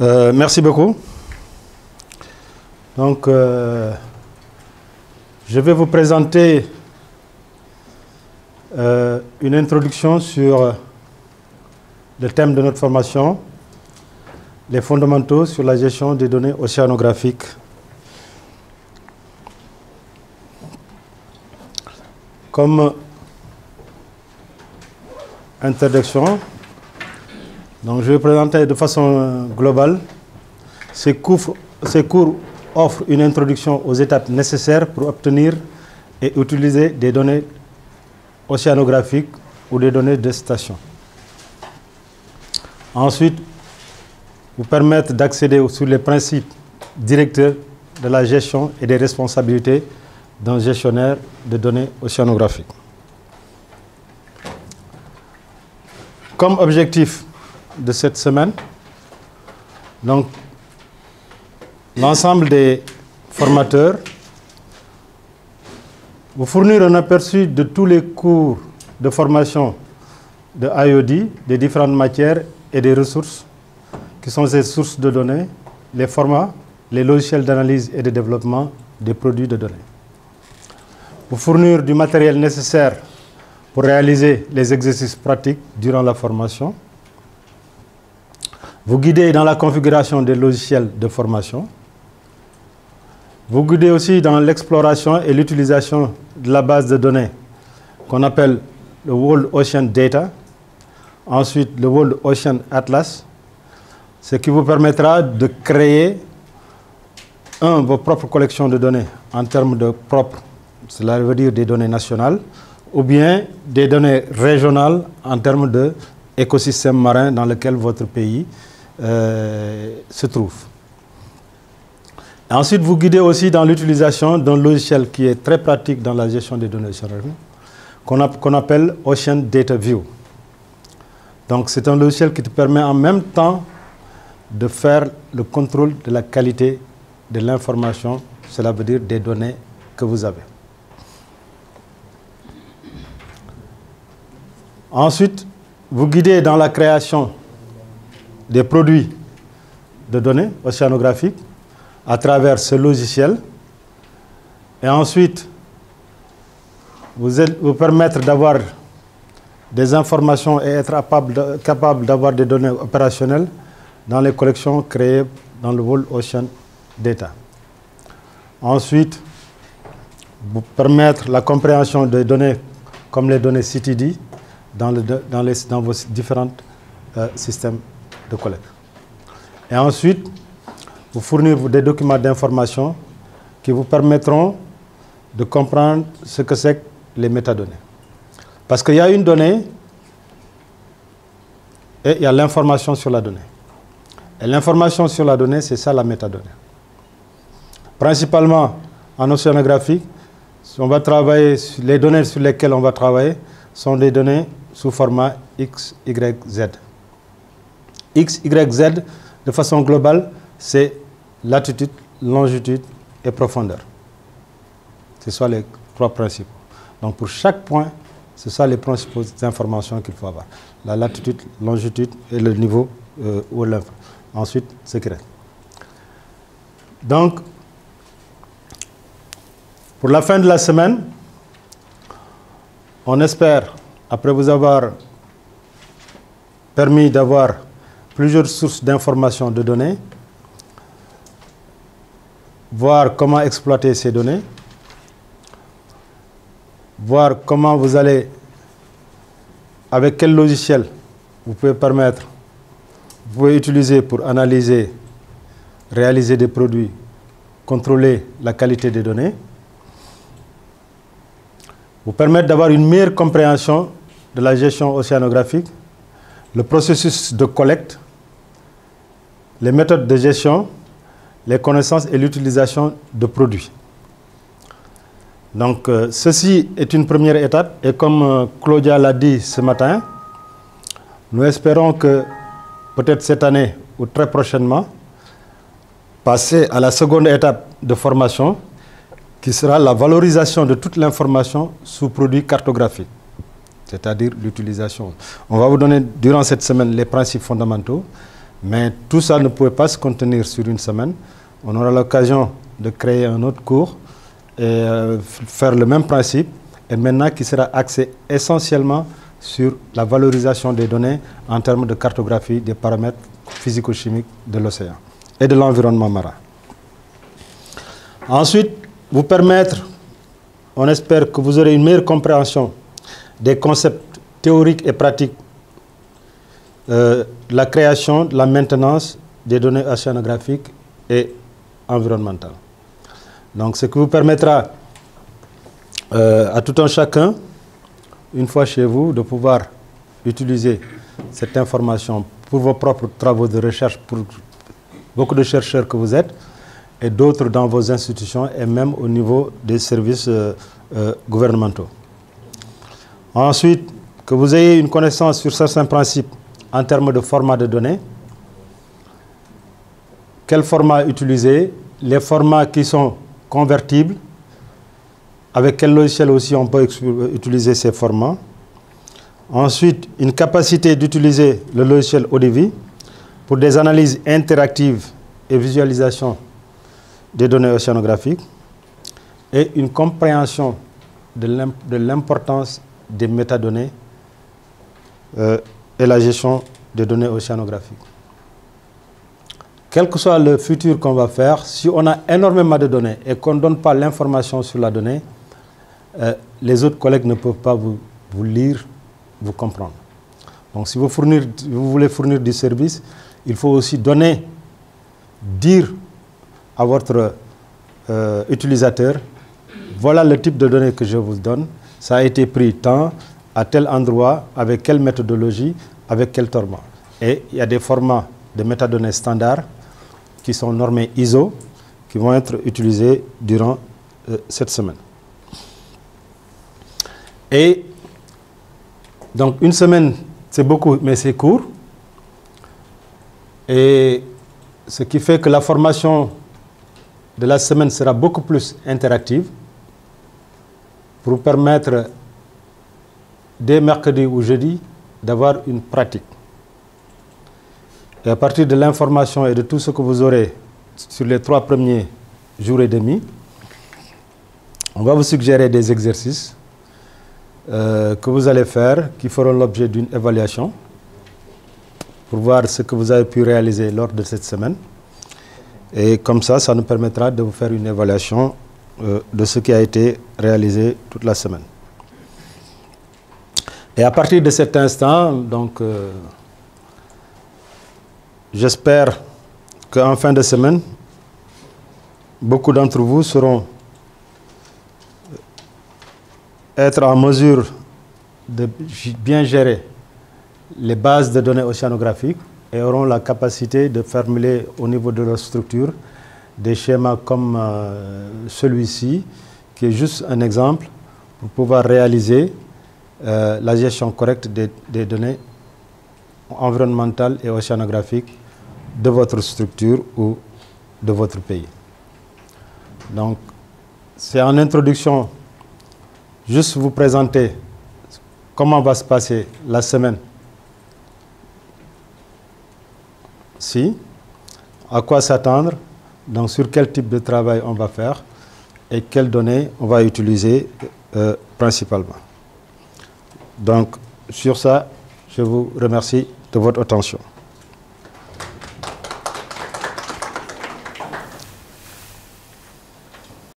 Euh, merci beaucoup. Donc, euh, je vais vous présenter euh, une introduction sur le thème de notre formation, les fondamentaux sur la gestion des données océanographiques. Comme introduction, donc je vais présenter de façon globale. Ces cours, ces offrent une introduction aux étapes nécessaires pour obtenir et utiliser des données océanographiques ou des données de station. Ensuite, vous permettre d'accéder sur les principes directeurs de la gestion et des responsabilités d'un gestionnaire de données océanographiques. Comme objectif de cette semaine, donc l'ensemble des formateurs vous fournir un aperçu de tous les cours de formation de IOD, des différentes matières et des ressources qui sont ces sources de données, les formats, les logiciels d'analyse et de développement des produits de données. Vous fournir du matériel nécessaire pour réaliser les exercices pratiques durant la formation. Vous guider dans la configuration des logiciels de formation. Vous guider aussi dans l'exploration et l'utilisation de la base de données qu'on appelle le World Ocean Data. Ensuite, le World Ocean Atlas, ce qui vous permettra de créer, vos propres collections de données en termes de propres, cela veut dire des données nationales, ou bien des données régionales en termes d'écosystème marin dans lequel votre pays euh, se trouve. Ensuite, vous guidez aussi dans l'utilisation d'un logiciel qui est très pratique dans la gestion des données qu'on qu appelle Ocean Data View. Donc, c'est un logiciel qui te permet en même temps de faire le contrôle de la qualité de l'information, cela veut dire des données que vous avez. Ensuite, vous guidez dans la création des produits de données océanographiques à travers ce logiciel. Et ensuite, vous, permettre d'avoir des informations et être capable d'avoir des données opérationnelles dans les collections créées dans le World Ocean Data. Ensuite, vous permettre la compréhension des données comme les données CTD dans vos différents euh, systèmes de collecte. Et ensuite, vous fournir des documents d'information qui vous permettront de comprendre ce que c'est que les métadonnées. Parce qu'il y a une donnée et il y a l'information sur la donnée. Et l'information sur la donnée, c'est ça la métadonnée. Principalement en océanographie, on va travailler, les données sur lesquelles on va travailler sont des données sous format X, Y, Z. X, Y, Z, de façon globale, c'est latitude, longitude et profondeur. Ce sont les trois principaux. Donc pour chaque point, ce sont les principales informations qu'il faut avoir. La latitude, longitude et le niveau euh, où l'œuvre. Ensuite, secret. Donc, pour la fin de la semaine, on espère, après vous avoir permis d'avoir plusieurs sources d'informations, de données, voir comment exploiter ces données, voir comment vous allez, avec quel logiciel vous pouvez permettre, vous pouvez utiliser pour analyser, réaliser des produits, contrôler la qualité des données, vous permettre d'avoir une meilleure compréhension de la gestion océanographique, le processus de collecte, les méthodes de gestion, les connaissances et l'utilisation de produits. Donc, euh, ceci est une première étape et comme euh, Claudia l'a dit ce matin, nous espérons que peut-être cette année ou très prochainement, passer à la seconde étape de formation qui sera la valorisation de toute l'information sous produit cartographique, c'est-à-dire l'utilisation. On va vous donner durant cette semaine les principes fondamentaux, Mais tout ça ne pouvait pas se contenir sur une semaine. On aura l'occasion de créer un autre cours et euh, faire le même principe, et maintenant qui sera axé essentiellement sur la valorisation des données en termes de cartographie des paramètres physico-chimiques de l'océan et de l'environnement marin. Ensuite, vous permettre, on espère que vous aurez une meilleure compréhension des concepts théoriques et pratiques euh, la création, la maintenance des données océanographiques et environnementales. Donc, ce qui vous permettra euh, à tout un chacun, une fois chez vous, de pouvoir utiliser cette information pour vos propres travaux de recherche, pour beaucoup de chercheurs que vous êtes, et d'autres dans vos institutions et même au niveau des services euh, gouvernementaux. Ensuite, que vous ayez une connaissance sur certains principes en termes de format de données. Quel format utiliser Les formats qui sont convertibles. Avec quel logiciel aussi on peut utiliser ces formats. Ensuite, une capacité d'utiliser le logiciel ODV pour des analyses interactives et visualisation des données océanographiques et une compréhension de l'importance des métadonnées euh, la gestion des données océanographiques. Quel que soit le futur qu'on va faire, si on a énormément de données et qu'on ne donne pas l'information sur la donnée, euh, les autres collègues ne peuvent pas vous, lire, vous comprendre. Donc si vous voulez fournir du service, il faut aussi donner, dire à votre euh, utilisateur, voilà le type de données que je vous donne, ça a été pris tant, à tel endroit, avec quelle méthodologie, avec quel format. Et il y a des formats de métadonnées standards qui sont normés ISO, qui vont être utilisés durant euh, cette semaine. Et donc une semaine, c'est beaucoup, mais c'est court. Et ce qui fait que la formation de la semaine sera beaucoup plus interactive pour permettre dès mercredi ou jeudi d'avoir une pratique. Et à partir de l'information et de tout ce que vous aurez sur les trois premiers jours et demi, on va vous suggérer des exercices euh, que vous allez faire, qui feront l'objet d'une évaluation pour voir ce que vous avez pu réaliser lors de cette semaine. Et comme ça, ça nous permettra de vous faire une évaluation euh, de ce qui a été réalisé toute la semaine. Et à partir de cet instant, donc, euh, j'espère qu'en fin de semaine, beaucoup d'entre vous seront être en mesure de bien gérer les bases de données océanographiques et auront la capacité de formuler au niveau de leur structure des schémas comme euh, celui-ci, qui est juste un exemple pour pouvoir réaliser euh, la gestion correcte des, données environnementales et océanographiques de votre structure ou de votre pays. Donc, c'est en introduction juste vous présenter comment va se passer la semaine si, à quoi s'attendre, donc sur quel type de travail on va faire et quelles données on va utiliser euh, principalement. Donc, sur ça, je vous remercie de votre attention.